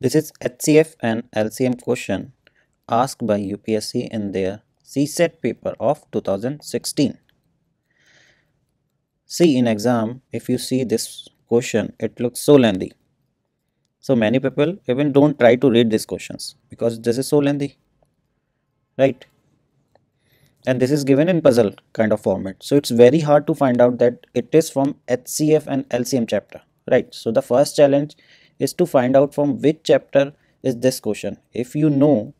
This is HCF and LCM question asked by UPSC in their CSAT paper of 2016. See in exam, if you see this question, it looks so lengthy. So many people even don't try to read these questions because this is so lengthy, right? And this is given in puzzle kind of format. So it's very hard to find out that it is from HCF and LCM chapter, right? So the first challenge is to find out from which chapter is this question. If you know,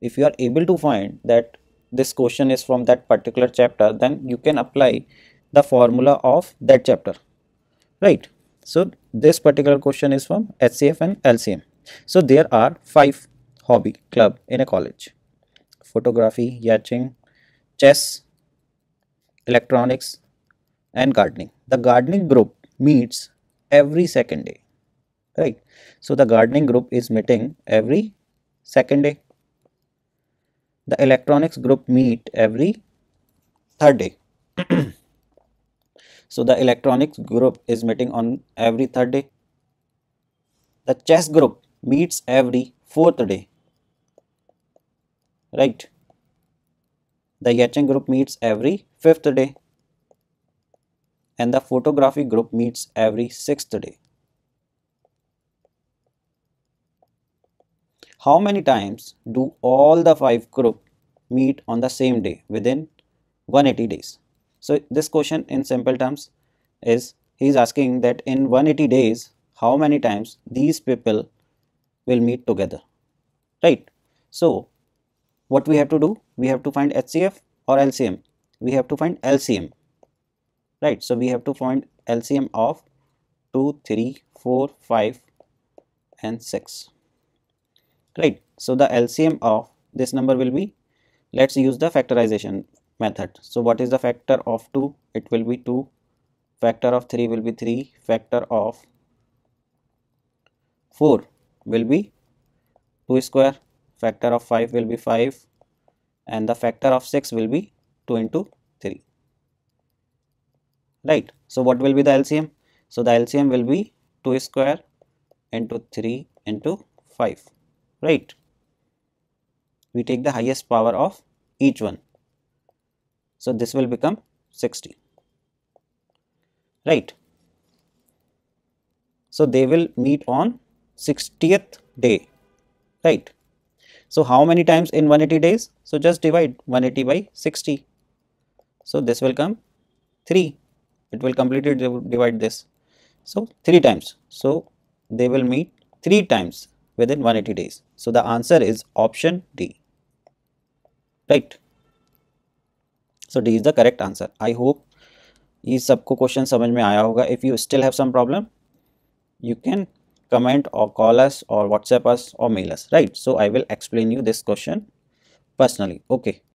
if you are able to find that this question is from that particular chapter, then you can apply the formula of that chapter, right? So this particular question is from HCF and LCM. So there are five hobby club in a college. Photography, yachting, chess, electronics and gardening. The gardening group meets every second day right. So the gardening group is meeting every second day. The electronics group meet every third day. So the electronics group is meeting on every third day. The chess group meets every fourth day. Right. The yachting group meets every fifth day. And the photography group meets every sixth day How many times do all the five group meet on the same day within 180 days? So this question in simple terms is he is asking that in 180 days how many times these people will meet together? Right? So what we have to do? We have to find HCF or LCM we have to find LCM right? So we have to find LCM of 2 3 4 5 and 6 right. So the LCM of this number will be let's use the factorization method. So what is the factor of 2 it will be 2 factor of 3 will be 3 factor of 4 will be 2 square. Factor of 5 will be 5 and the factor of 6 will be 2 into 3 right. So what will be the LCM so the LCM will be 2 square into 3 into 5 right. We take the highest power of each one. So this will become 60 right. So they will meet on 60th day. Right. So how many times in 180 days? So just divide 180 by 60 so this will come 3 it will completely divide this. So 3 times. So they will meet 3 times within 180 days. So the answer is option D. Right. So D is the correct answer. I hope ये सबको question समझ में आया होगा if you still have some problem you can comment or call us or whatsapp us or mail us right so i will explain you this question personally okay